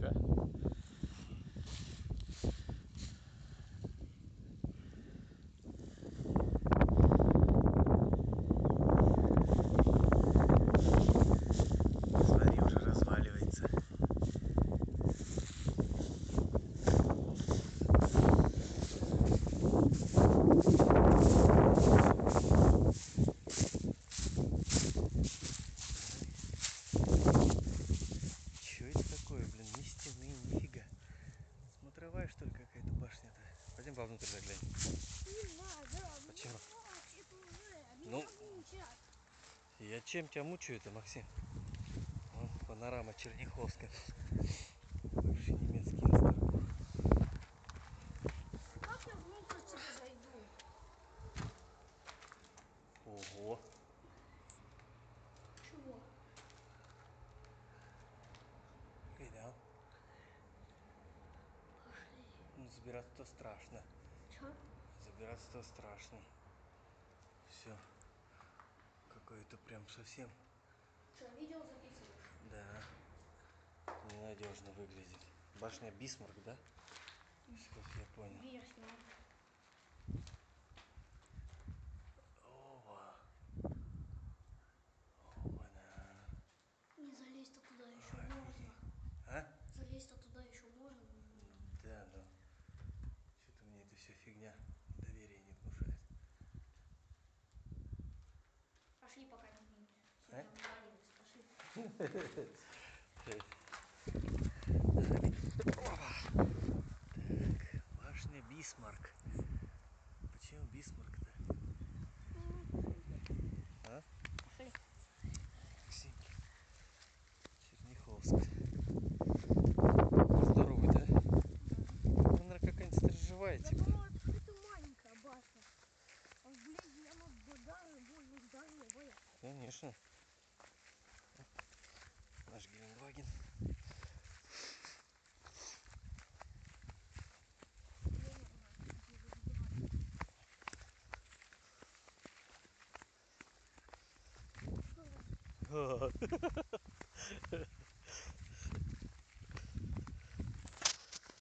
全。Пойдем вовнутрь заглянем. Не надо. Почему? Ну. Я чем тебя мучаю это, Максим? Вон панорама Черняховская. Бывший немецкий остров. Как я внутрь тебе зайду? Ого. Ну, забираться-то страшно. Чё? Забираться-то страшно. Все. Какое-то прям совсем, Что, видео записываешь? да, ненадежно выглядит. Башня Бисмарк, да? Сейчас я понял. Верхний. Фигня доверия не внушает. Пошли пока не А? Так, башня Бисмарк. Почему Бисмарк-то? А? Пошли. Максим. Черняховск. Здоровый, да? Наверное, какая-нибудь сторожевая, типа. Конечно. Наш Гелендваген.